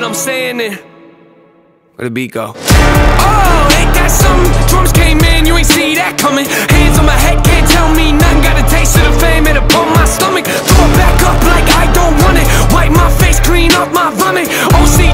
what I'm saying then? Where the beat go? Oh, ain't that something? Drums came in, you ain't see that coming. Hands on my head, can't tell me nothing. Got a taste of the fame, it upon my stomach. Throw it back up like I don't want it. Wipe my face, clean up my vomit. OC